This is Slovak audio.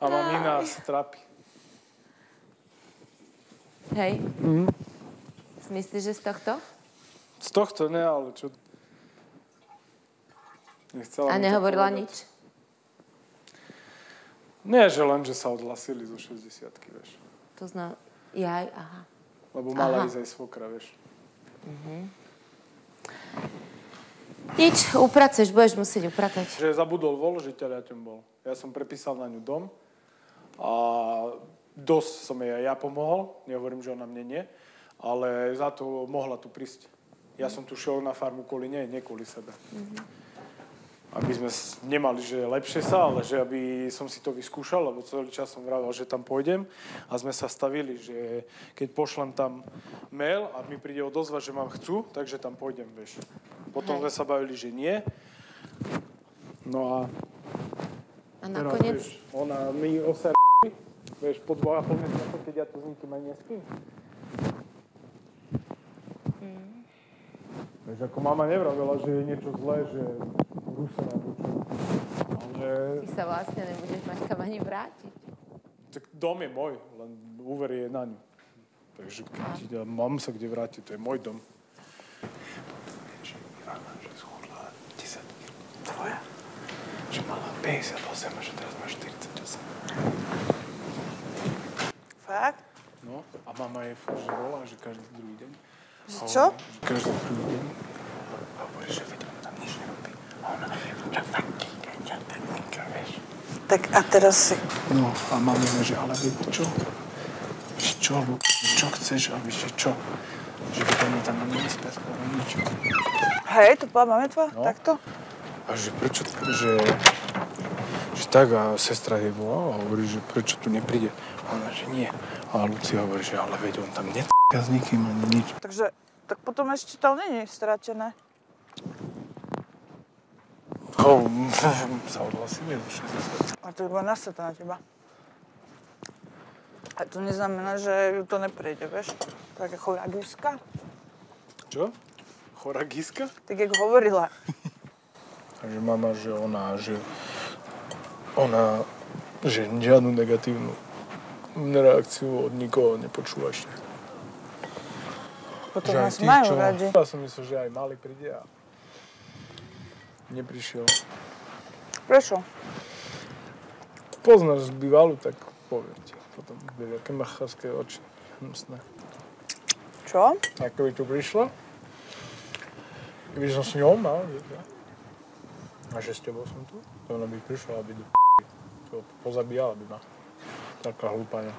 A mamina sa trápi. Hej. Mhm. Myslíš, že z tohto? Z tohto ne, ale čo... Nechcela A nehovorila nič? Nie, že len, že sa odhlasili zo 60 vieš. To zná... Jaj, aha. Lebo mala Aha. ísť aj svokra, vieš. Nič, upraceš, budeš musieť upratať. Že zabudol vol, že ťaľaťom bol. Ja som prepísal na ňu dom a dosť som jej ja pomohol. Nehovorím, že ona mne nie, ale za to mohla tu prísť. Ja som tu šiel na farmu kvôli nej, nie kvôli sebe. Aby sme nemali, že lepšie sa, ale že aby som si to vyskúšal, lebo celý čas som vravel, že tam pôjdem a sme sa stavili, že keď pošlem tam mail a mi príde odozva, že mám chcú, takže tam pôjdem, vieš. Potom Hej. sme sa bavili, že nie. No a A Teraz, nakoniec... vieš, ona mi oser vieš, po dvoch a pol mesiacoch, keď ja tu s nikým aj nespím. Mm. Vieš, ako mama nevravela, že je niečo zlé, že Rusa alebo čo. Ale Ty sa vlastne nebudeš mať kam ani vrátiť. tak dom je môj, len úver je na ňu. Takže keď ja mám sa kde vrátiť, to je môj dom. Že Ivana, že schudla 10 kg. Tvoja. Že mala 58 a že teraz má Fakt? No, a mama je furt, že volá, že každý druhý deň. Že čo? Že každý druhý deň. A hovorí, že veď ona tam nič nerobí. A ona, že takinka, že takinka, vieš. Tak a teraz si... No, a mama že ale veď čo? Že čo, čo chceš, aby že čo? Že oni tam ani nespia skoro nič. Hej, to bola mama tvoja? No. Takto? A že prečo, že, že tak a sestra jej volá a hovorí, že prečo tu nepríde. A ona, že nie. A Lucia hovorí, že ale veď on tam netká s nikým ani nič. Takže, tak potom ešte to je stratené. Oh, sa zo 60. A to je iba nasete na teba. A to neznamená, že ju to neprejde, vieš? Tak ako Ragiska. Čo? Chorá Giska? Tak jak hovorila. Takže mama, že ona, že ona, že žiadnu negatívnu reakciu od nikoho nepočúva ešte. Potom nás majú radi. Ja som myslel, že aj malý príde a neprišiel. Prečo? Poznáš bývalú, tak poviem ti. Potom bude veľké macharské oči. Hnusné. Čo? A keby tu prišla, keby som s ňou mal, a že s tebou som tu, to ona by prišla, aby pozabíjala by ma. Taká hlúpa, ne?